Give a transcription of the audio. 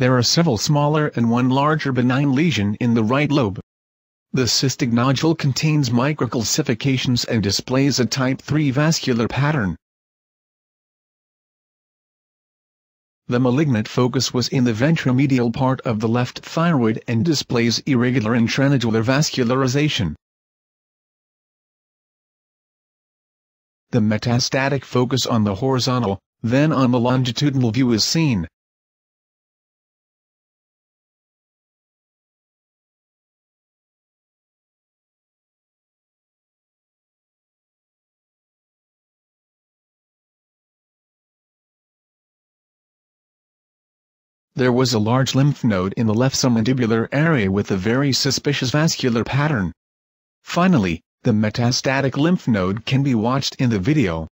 there are several smaller and one larger benign lesion in the right lobe. The cystic nodule contains microcalcifications and displays a type 3 vascular pattern. The malignant focus was in the ventromedial part of the left thyroid and displays irregular intranodular vascularization. The metastatic focus on the horizontal, then on the longitudinal view is seen. There was a large lymph node in the left submandibular area with a very suspicious vascular pattern. Finally, the metastatic lymph node can be watched in the video.